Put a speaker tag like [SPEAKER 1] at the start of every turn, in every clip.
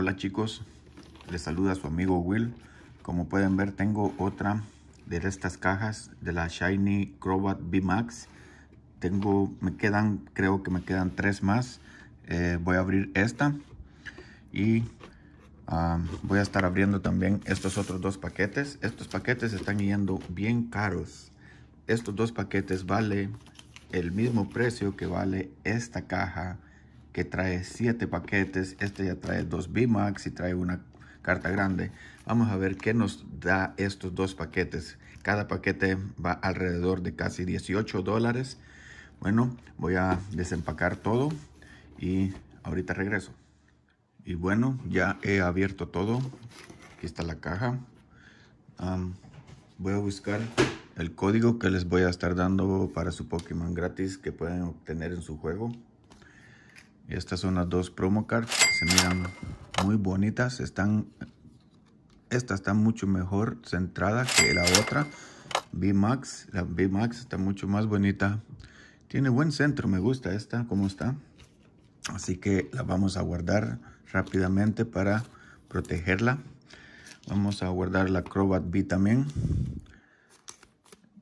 [SPEAKER 1] Hola chicos, les saluda su amigo Will. Como pueden ver tengo otra de estas cajas de la Shiny Crobat V-Max. Tengo, me quedan, creo que me quedan tres más. Eh, voy a abrir esta y ah, voy a estar abriendo también estos otros dos paquetes. Estos paquetes están yendo bien caros. Estos dos paquetes vale el mismo precio que vale esta caja trae 7 paquetes. Este ya trae dos B-Max y trae una carta grande. Vamos a ver qué nos da estos dos paquetes. Cada paquete va alrededor de casi 18 dólares. Bueno, voy a desempacar todo y ahorita regreso. Y bueno, ya he abierto todo. Aquí está la caja. voy a buscar el código que les voy a estar dando para su Pokémon gratis que pueden obtener en su juego. Estas son las dos promo cards. Se miran muy bonitas. Están, esta está mucho mejor centrada que la otra. V-Max. La V-Max está mucho más bonita. Tiene buen centro. Me gusta esta. ¿Cómo está? Así que la vamos a guardar rápidamente para protegerla. Vamos a guardar la Crobat B también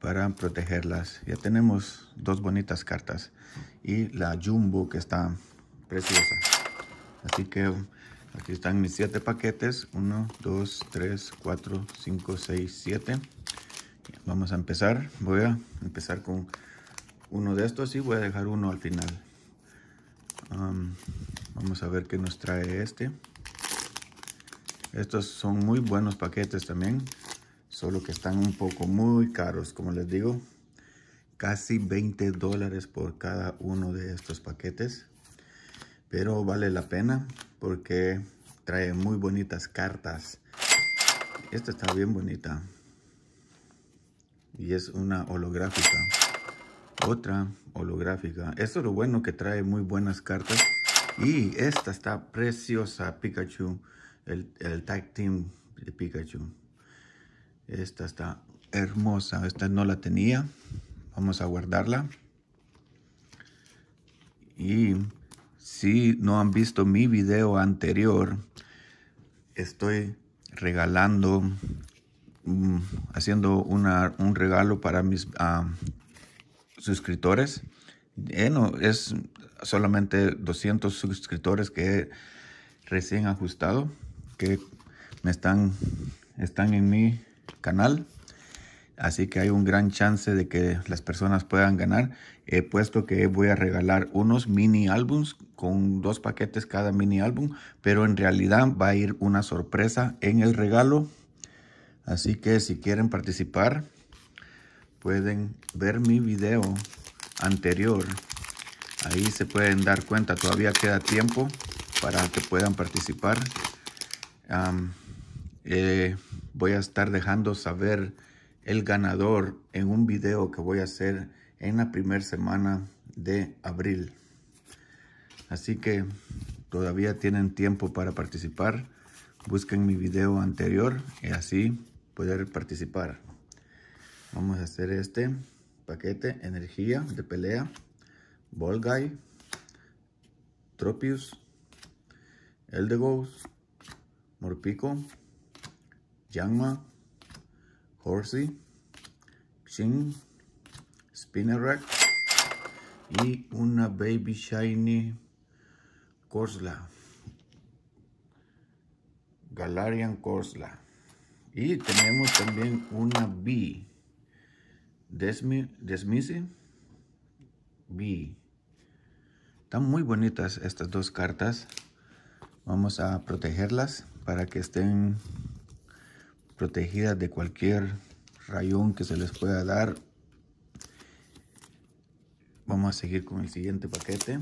[SPEAKER 1] para protegerlas. Ya tenemos dos bonitas cartas y la Jumbo que está preciosa. Así que aquí están mis siete paquetes. 1, 2, 3, 4, 5, 6, 7. Vamos a empezar. Voy a empezar con uno de estos y voy a dejar uno al final. Um, vamos a ver qué nos trae este. Estos son muy buenos paquetes también. Solo que están un poco muy caros, como les digo. Casi 20 dólares por cada uno de estos paquetes pero vale la pena porque trae muy bonitas cartas. Esta está bien bonita y es una holográfica. Otra holográfica. Esto es lo bueno que trae muy buenas cartas. Y esta está preciosa, Pikachu. El, el Tag Team de Pikachu. Esta está hermosa. Esta no la tenía. Vamos a guardarla. Y si no han visto mi video anterior, estoy regalando, mm, haciendo un regalo para mis ah, suscriptores. Eh, es solamente 200 suscriptores que he recién ajustado, que me están, están en mi canal. Así que hay un gran chance de que las personas puedan ganar. He puesto que voy a regalar unos mini álbums con dos paquetes cada mini álbum, pero en realidad va a ir una sorpresa en el regalo. Así que si quieren participar, pueden ver mi video anterior. Ahí se pueden dar cuenta, todavía queda tiempo para que puedan participar. Eh, voy a estar dejando saber el ganador en un video que voy a hacer en la primera semana de abril. Así que todavía tienen tiempo para participar. Busquen mi video anterior y así poder participar. Vamos a hacer este paquete energía de pelea. Volgai, Tropius, Eldegos, Morpico, Yangma, Horsey, Xing, Spinnerack y una Baby Shiny Corsla. Galarian Corsla. Y tenemos también una B. Desmi, Desmisi B. Están muy bonitas estas dos cartas. Vamos a protegerlas para que estén protegidas de cualquier rayón que se les pueda dar. Vamos a seguir con el siguiente paquete.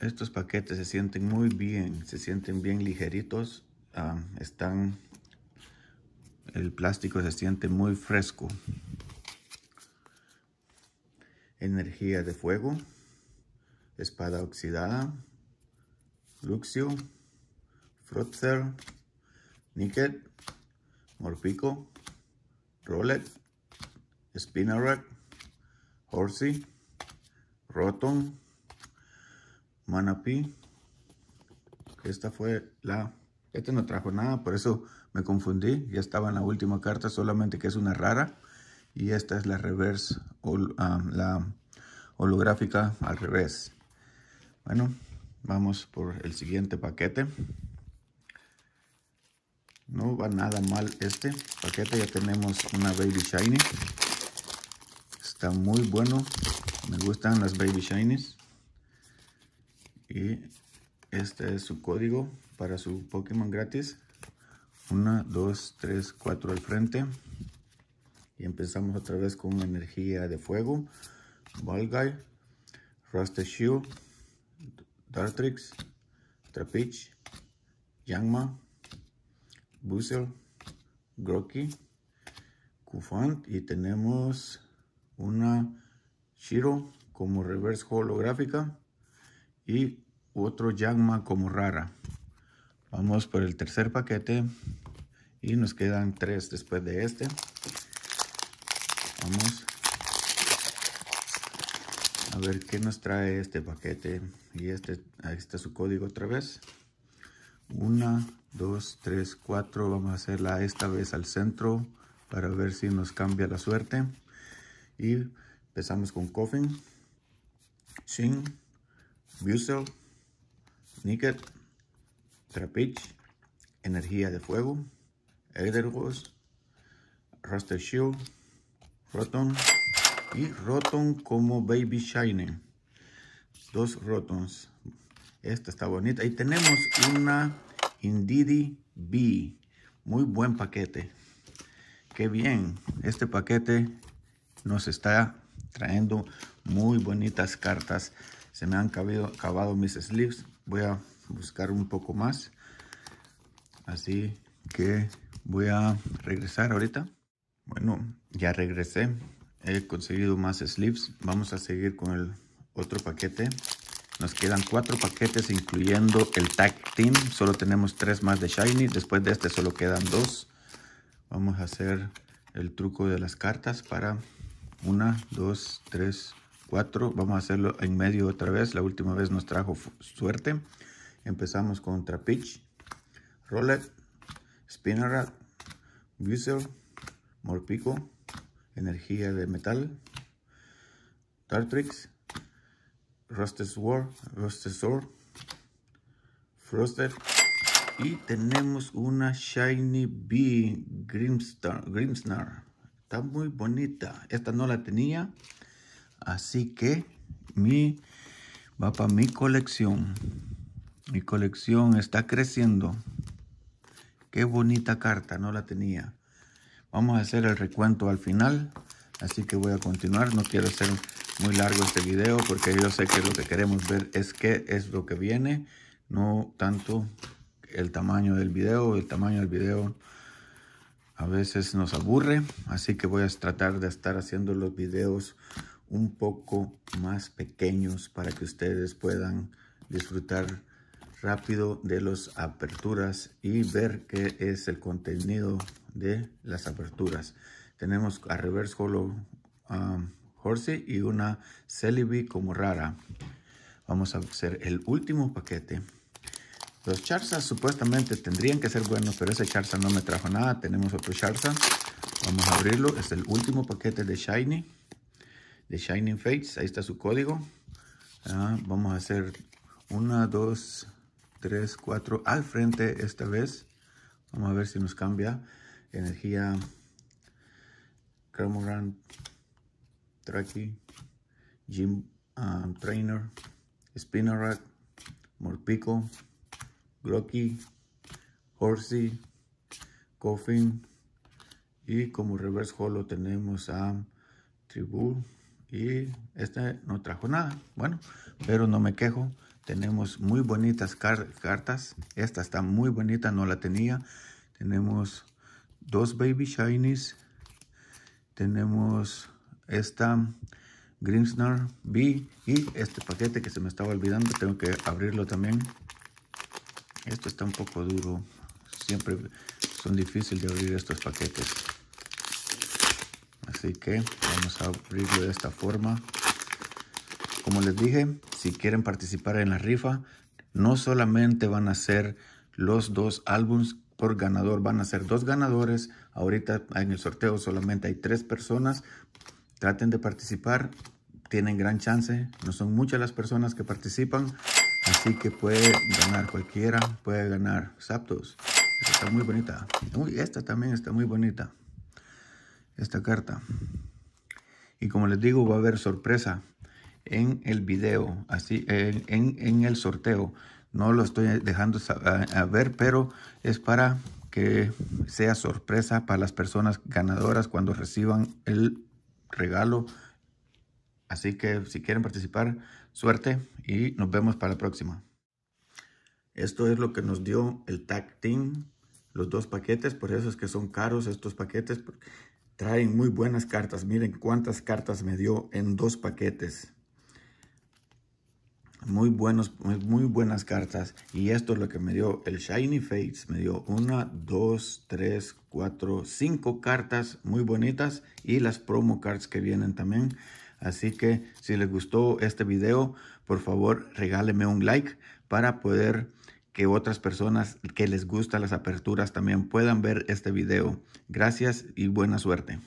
[SPEAKER 1] Estos paquetes se sienten muy bien, se sienten bien ligeritos. Ah, están, el plástico se siente muy fresco energía de fuego, espada oxidada, Luxio, Frotzer, Nicket, Morpico, Rolex, Spinneret, Horsey, Rotom, Manapí. Esta fue la... Este no trajo nada, por eso me confundí. Ya estaba en la última carta, solamente que es una rara. Y esta es la reverse, ah, la holográfica al revés. Bueno, vamos por el siguiente paquete. No va nada mal este paquete. Ya tenemos una Baby Shiny. Está muy bueno. Me gustan las Baby Shinies. Y este es su código para su Pokémon gratis. 1, 2, 3, 4 al frente. Y empezamos otra vez con energía de fuego. Balguy, Rusty Shield, Dartrix, Trapich, Yangma, Buzzle, Groki, Kufant y tenemos una Shiro como reverse holográfica y otro Yangma como rara. Vamos por el tercer paquete y nos quedan tres después de este. Vamos a ver qué nos trae este paquete y este ahí está su código otra vez. Una dos tres cuatro. Vamos a hacerla esta vez al centro para ver si nos cambia la suerte. Y empezamos con Coffin Shin Busel Nicket Trapich Energía de Fuego Edergos Raster Shield Rotom y Rotom como Baby Shining. Dos Rotons. Esta está bonita. Y tenemos una Indidi B. Muy buen paquete. Qué bien. Este paquete nos está trayendo muy bonitas cartas. Se me han acabado mis sleeves. Voy a buscar un poco más. Así que voy a regresar ahorita. Bueno, ya regresé he conseguido más sleeves. Vamos a seguir con el otro paquete. Nos quedan cuatro paquetes incluyendo el Tag Team. Solo tenemos tres más de Shiny. Después de este solo quedan dos. Vamos a hacer el truco de las cartas para una, dos, tres, cuatro. Vamos a hacerlo en medio otra vez. La última vez nos trajo suerte. Empezamos con Trapich, Rollet, Spinneret, Weasel, Morpico, energía de metal, Dartrix, Rusted Sword, Rusted Sword, Frosted y tenemos una Shiny Bee Grimstar, Grimsnar. Está muy bonita. Esta no la tenía. Así que mi, va para mi colección. Mi colección está creciendo. Qué bonita carta. No la tenía. Vamos a hacer el recuento al final, así que voy a continuar. No quiero hacer muy largo este video porque yo sé que lo que queremos ver es qué es lo que viene, no tanto el tamaño del video. El tamaño del video a veces nos aburre, así que voy a tratar de estar haciendo los videos un poco más pequeños para que ustedes puedan disfrutar rápido de las aperturas y ver qué es el contenido de las aperturas. Tenemos a Reverse Hollow um, y una Celebi como rara. Vamos a hacer el último paquete. Los Charizard supuestamente tendrían que ser buenos, pero ese Charizard no me trajo nada. Tenemos otro Charizard. Vamos a abrirlo. Es el último paquete de Shiny. De Shining Fates. Ahí está su código. Ah, vamos a hacer una, dos, tres, cuatro al frente esta vez. Vamos a ver si nos cambia energía. Cramoran, Traki, Gym um, Trainer, Spinneret, Morpico, Glocky, Horsey, Coffin. Y como reverse holo tenemos a Tribul y este no trajo nada, bueno, pero no me quejo, tenemos muy bonitas cartas, esta está muy bonita, no la tenía, tenemos dos Baby Shinies. Tenemos esta Grinsnar B y este paquete que se me estaba olvidando. Tengo que abrirlo también. Esto está un poco duro. Siempre son difíciles de abrir estos paquetes. Así que vamos a abrirlo de esta forma. Como les dije, si quieren participar en la rifa, no solamente van a ser los dos álbums por ganador, van a ser dos ganadores. Ahorita en el sorteo solamente hay tres personas. Traten de participar, tienen gran chance. No son muchas las personas que participan, así que puede ganar cualquiera, puede ganar Zapdos. Esta está muy bonita. Uy, esta también está muy bonita. Esta carta. Y como les digo, va a haber sorpresa en el video, así en, en, el sorteo. No lo estoy dejando a, ver, pero es para que sea sorpresa para las personas ganadoras cuando reciban el regalo. Así que si quieren participar, suerte y nos vemos para la próxima. Esto es lo que nos dio el Tag Team, los dos paquetes, por eso es que son caros estos paquetes. Traen muy buenas cartas, miren cuántas cartas me dio en dos paquetes. Muy, buenos, muy, buenas cartas. Y esto es lo que me dio el Shiny Fates. Me dio una, dos, tres, cuatro, cinco cartas muy bonitas. Y las promo cards que vienen también. Así que si les gustó este video, por favor regáleme un like para poder que otras personas que les gustan las aperturas también puedan ver este video. Gracias y buena suerte.